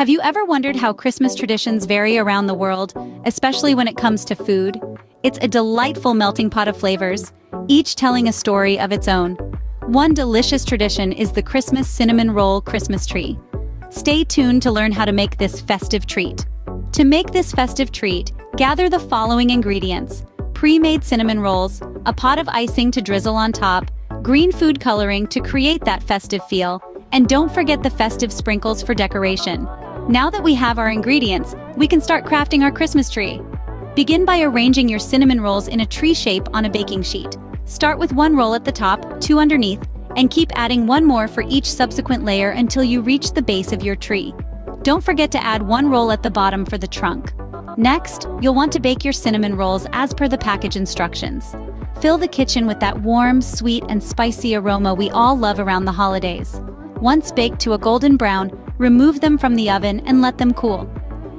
Have you ever wondered how Christmas traditions vary around the world, especially when it comes to food? It's a delightful melting pot of flavors, each telling a story of its own. One delicious tradition is the Christmas cinnamon roll Christmas tree. Stay tuned to learn how to make this festive treat. To make this festive treat, gather the following ingredients. Pre-made cinnamon rolls, a pot of icing to drizzle on top, green food coloring to create that festive feel, and don't forget the festive sprinkles for decoration. Now that we have our ingredients, we can start crafting our Christmas tree. Begin by arranging your cinnamon rolls in a tree shape on a baking sheet. Start with one roll at the top, two underneath, and keep adding one more for each subsequent layer until you reach the base of your tree. Don't forget to add one roll at the bottom for the trunk. Next, you'll want to bake your cinnamon rolls as per the package instructions. Fill the kitchen with that warm, sweet, and spicy aroma we all love around the holidays. Once baked to a golden brown, remove them from the oven and let them cool.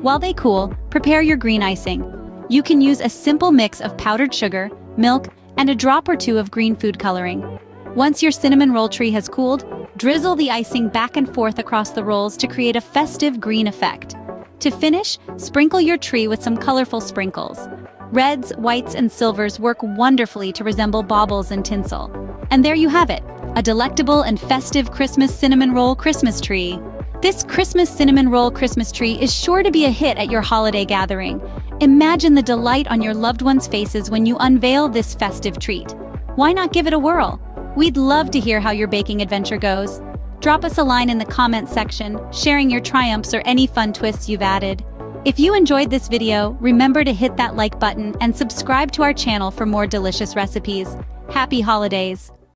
While they cool, prepare your green icing. You can use a simple mix of powdered sugar, milk, and a drop or two of green food coloring. Once your cinnamon roll tree has cooled, drizzle the icing back and forth across the rolls to create a festive green effect. To finish, sprinkle your tree with some colorful sprinkles. Reds, whites, and silvers work wonderfully to resemble baubles and tinsel. And there you have it, a delectable and festive Christmas cinnamon roll Christmas tree. This Christmas cinnamon roll Christmas tree is sure to be a hit at your holiday gathering. Imagine the delight on your loved ones' faces when you unveil this festive treat. Why not give it a whirl? We'd love to hear how your baking adventure goes. Drop us a line in the comments section, sharing your triumphs or any fun twists you've added. If you enjoyed this video, remember to hit that like button and subscribe to our channel for more delicious recipes. Happy holidays!